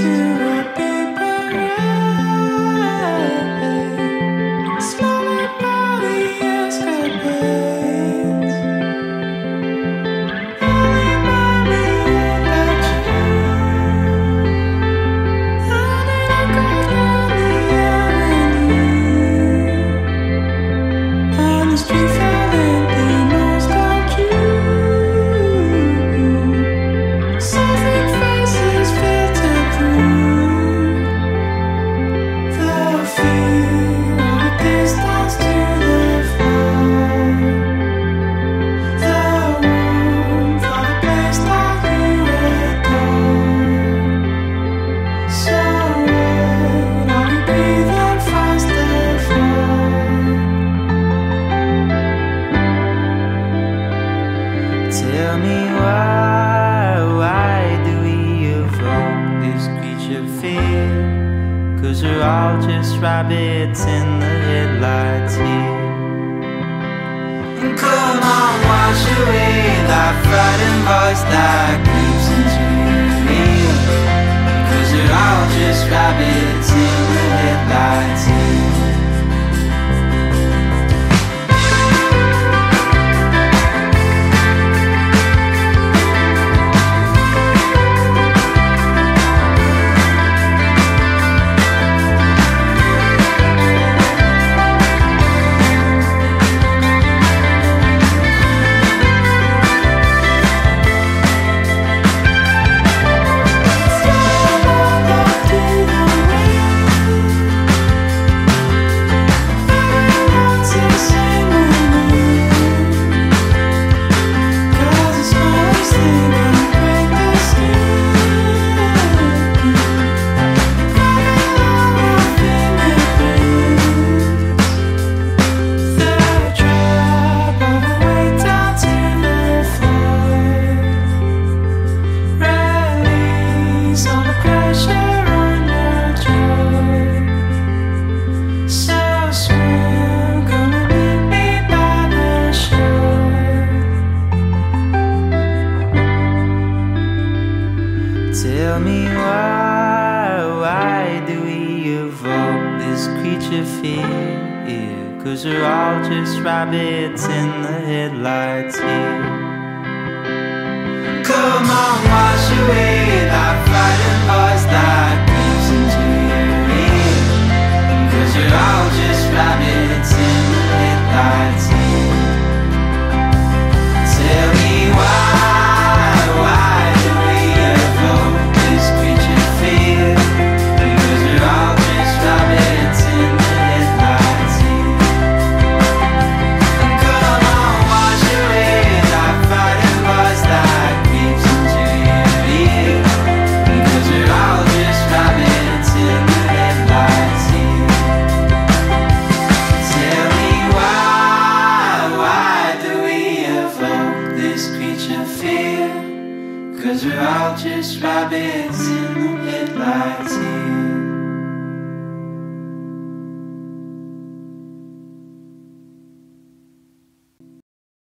to These are all just rabbits in the headlights here. And come on, wash away that frightened voice that grew. Me why, why do we evoke this creature fear? Cause we're all just rabbits in the headlights here. Come on, wash away We're all just rabbits. in